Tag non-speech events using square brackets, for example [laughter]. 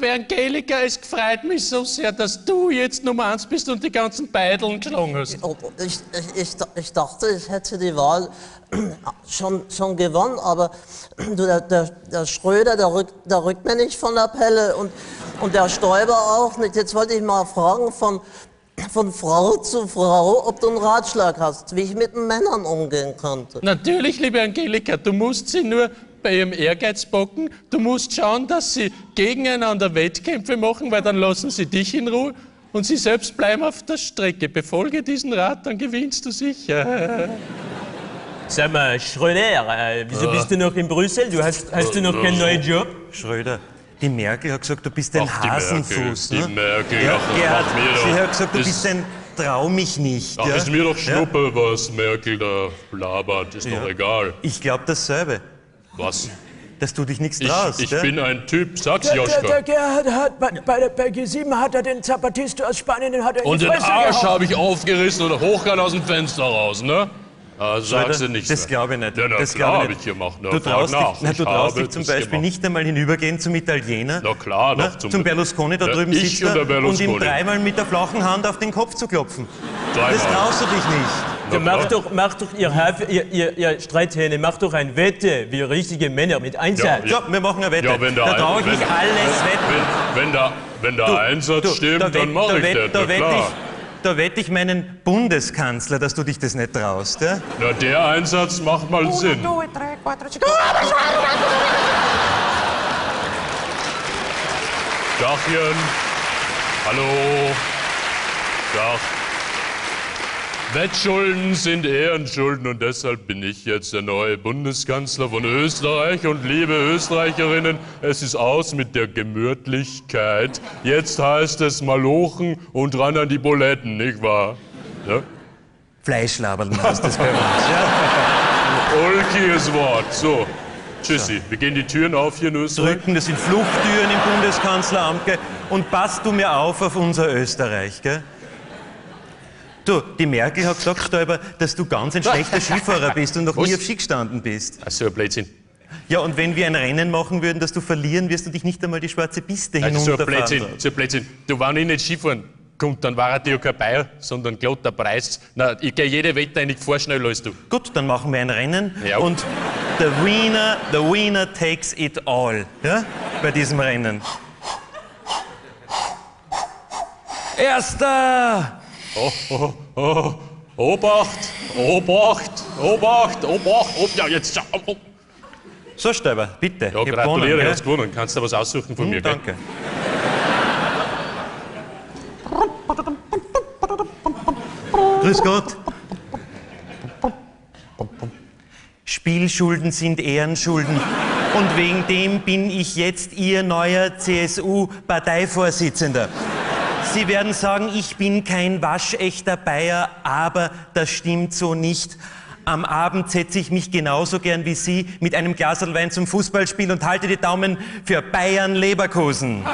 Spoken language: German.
Liebe Angelika, es freut mich so sehr, dass du jetzt Nummer eins bist und die ganzen Beideln geschlagen hast. Oh, Ich, ich, ich, dachte, ich hätte die Wahl schon, schon gewonnen, aber du, der, der, der Schröder, der rückt, der rückt mir nicht von der Pelle und, und der Stoiber auch nicht. Jetzt wollte ich mal fragen von, von Frau zu Frau, ob du einen Ratschlag hast, wie ich mit Männern umgehen könnte. Natürlich, liebe Angelika, du musst sie nur bei ihrem Ehrgeiz bocken. Du musst schauen, dass sie gegeneinander Wettkämpfe machen, weil dann lassen sie dich in Ruhe und sie selbst bleiben auf der Strecke. Befolge diesen Rat, dann gewinnst du sicher. [laughs] Sag mal, Schröder, äh, wieso bist du noch in Brüssel? Du hast, hast du noch keinen neuen Job? Schröder, die Merkel hat gesagt, du bist ein Ach, die Hasenfuß. Merkel, ne? die Merkel, ja, ach, Gerhard, sie doch- hat gesagt, du bist ein Trau mich nicht. Ach, ja? ist mir doch Ja? Schnuppe, was Merkel da labert, ist Ja. doch egal. Ich glaube dasselbe, Was? dass du dich nichts Ich, traust. ich ja? bin ein Typ, sag's Der, der, der Joschka. Gerhard hat bei, bei, der, bei G7 hat er den Zapatista aus Spanien, den hat er Und den Arsch habe ich aufgerissen oder hochgegangen aus dem Fenster raus, ne? Ah, sag's Schröder, dir nicht. das glaube ich nicht. Ja, na das klar glaube habe ich ich nicht. gemacht. Na, du traust, dich, na, Ich du traust dich zum Beispiel gemacht. nicht einmal hinübergehen zum Italiener. Na klar, ne? doch. Zum, Berlusconi da Ja, drüben ich sitzt und er und ihm dreimal mit der flachen Hand auf den Kopf zu klopfen. Dreimal. Das traust du dich nicht. Du, mach klar. doch, mach doch ihr, Haf- ihr, ihr, ihr Streithähne, mach doch ein Wette, wie richtige Männer mit Einsatz. Ja, wir machen eine Wette. Ja, wenn der da ein- traue ich wenn- mich alles wetten. Wenn, wenn der, wenn der Einsatz Du, stimmt, da dann mache da ich wett- das, da na klar. ich- Da wette ich meinen Bundeskanzler, dass du dich das nicht traust. Ja? Na, der Einsatz macht mal Sinn. Dachchen. Hallo. Dach. Wettschulden sind Ehrenschulden und deshalb bin ich jetzt der neue Bundeskanzler von Österreich. Und liebe Österreicherinnen, es ist aus mit der Gemütlichkeit. Jetzt heißt es Malochen und ran an die Buletten, nicht wahr? Ja? Fleischlabern heißt das bei uns. Ja? Ulkiges Wort. So, tschüssi. Wir gehen die Türen auf hier in Österreich. Drücken, das sind Fluchttüren im Bundeskanzleramt. Gell? Und passt du mir auf auf unser Österreich. Gell? Du, die Merkel hat gesagt, Stoiber, dass du ganz ein schlechter [laughs] Skifahrer bist und noch nie Was? auf Ski gestanden bist. Ach so, ein Blödsinn. Ja, und wenn wir ein Rennen machen würden, dass du verlieren wirst und dich nicht einmal die schwarze Piste Also so ein hinunterfahren Blödsinn, darfst. so ein Blödsinn. Du, wenn ich nicht Skifahren kommt, dann war er ja kein Bayer, sondern glatter Preis. Na, ich gehe jede Wette eigentlich vor schneller als du. Gut, dann machen wir ein Rennen Ja. und the winner, the winner takes it all. Ja? Bei diesem Rennen. Erster! Oh, oh, oh. Obacht, Obacht, Obacht, Obacht, Ob ja, jetzt schau. Oh. So, Stoiber, bitte. Ja, Ich gratuliere, gewonnen, hast gewonnen. Kannst du was aussuchen von mir, Hm, gell? Danke. Grüß Gott. Spielschulden sind Ehrenschulden. Und wegen dem bin ich jetzt Ihr neuer CSU-Parteivorsitzender. Sie werden sagen, ich bin kein waschechter Bayer, aber das stimmt so nicht. Am Abend setze ich mich genauso gern wie Sie mit einem Glas Wein zum Fußballspiel und halte die Daumen für Bayern Leverkusen.